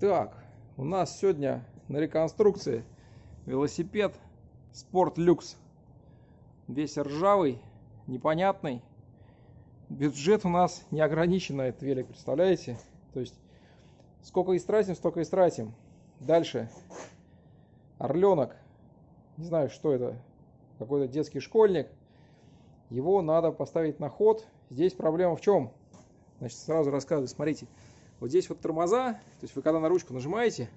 Так, у нас сегодня на реконструкции велосипед Sport Lux. Весь ржавый, непонятный. Бюджет у нас не ограничен на этот велик, представляете? То есть, сколько истратим, столько истратим. Дальше. Орленок. Не знаю, что это. Какой-то детский школьник. Его надо поставить на ход. Здесь проблема в чем? Значит, сразу рассказываю. Смотрите. Вот здесь вот тормоза, то есть вы когда на ручку нажимаете,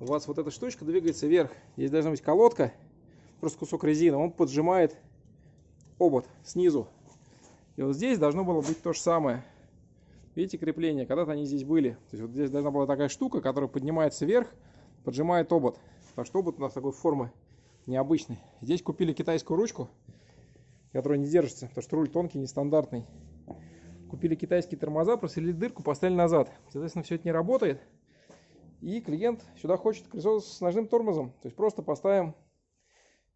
у вас вот эта штучка двигается вверх. Здесь должна быть колодка, просто кусок резины, он поджимает обод снизу. И вот здесь должно было быть то же самое. Видите крепление? Когда-то они здесь были. То есть вот здесь должна была такая штука, которая поднимается вверх, поджимает обод. Потому что обод у нас такой формы необычный. Здесь купили китайскую ручку, которая не держится, потому что руль тонкий, нестандартный купили китайские тормоза, просверлили дырку, поставили назад. Соответственно, все это не работает. И клиент сюда хочет колесо с ножным тормозом. То есть просто поставим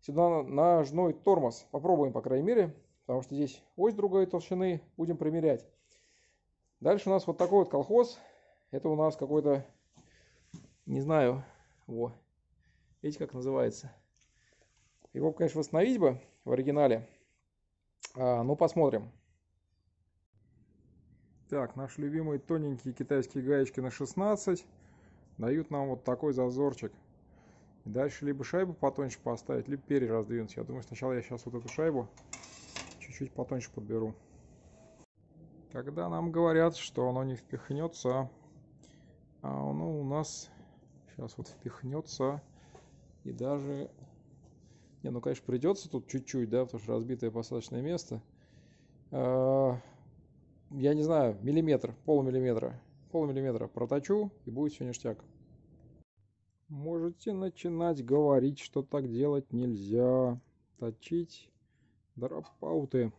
сюда ножной тормоз. Попробуем, по крайней мере, потому что здесь ось другой толщины. Будем примерять. Дальше у нас вот такой вот колхоз. Это у нас какой-то, не знаю, во, видите, как называется. Его, конечно, восстановить бы в оригинале. А, ну, посмотрим. Так, наши любимые тоненькие китайские гаечки на 16 дают нам вот такой зазорчик. И дальше либо шайбу потоньше поставить, либо перья раздвинуть. Я думаю, сначала я сейчас вот эту шайбу чуть-чуть потоньше подберу. Когда нам говорят, что оно не впихнется, а оно у нас сейчас вот впихнется и даже... Не, ну, конечно, придется тут чуть-чуть, да, потому что разбитое посадочное место. Я не знаю, миллиметр, полмиллиметра, полмиллиметра проточу и будет все ништяк. Можете начинать говорить, что так делать нельзя. Точить дропауты.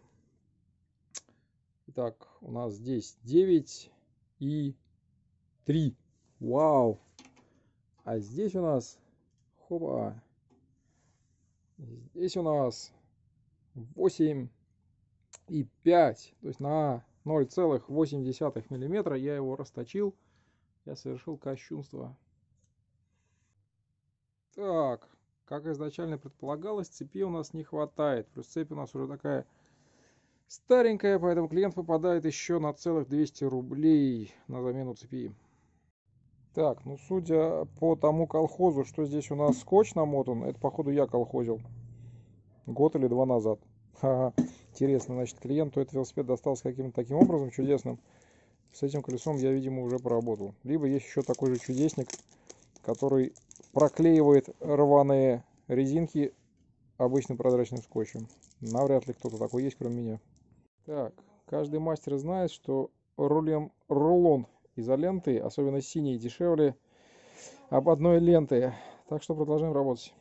Итак, у нас здесь 9 и 3. Вау! А здесь у нас, хоба, здесь у нас 8 и 5. То есть на 0,8 миллиметра я его расточил я совершил кощунство. Так как изначально предполагалось цепи у нас не хватает плюс цепь у нас уже такая старенькая поэтому клиент попадает еще на целых 200 рублей на замену цепи. Так ну судя по тому колхозу что здесь у нас скотч намотан это походу я колхозил год или два назад. Ха -ха. Интересно, значит, клиенту этот велосипед достался каким-то таким образом чудесным. С этим колесом я, видимо, уже поработал. Либо есть еще такой же чудесник, который проклеивает рваные резинки обычным прозрачным скотчем. Навряд ли кто-то такой есть, кроме меня. Так, каждый мастер знает, что рулем, рулон изоленты, особенно синий, дешевле об одной ленты. Так что продолжаем работать.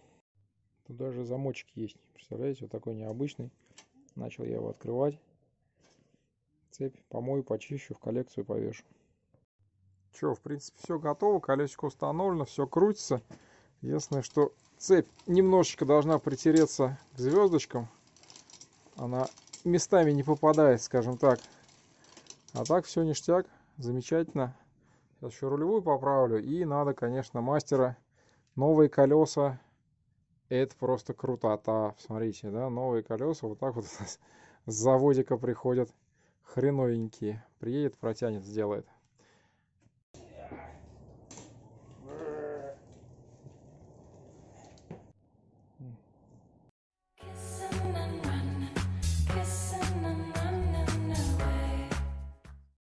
Тут даже замочек есть. Представляете, вот такой необычный. Начал я его открывать. Цепь помою, почищу, в коллекцию повешу. Че, в принципе, все готово. Колесико установлено, все крутится. Единственное, что цепь немножечко должна притереться к звездочкам. Она местами не попадает, скажем так. А так все ништяк, замечательно. Сейчас еще рулевую поправлю. И надо, конечно, мастера новые колеса это просто крутота. Смотрите, да, новые колеса вот так вот с заводика приходят хреновенькие. Приедет, протянет, сделает.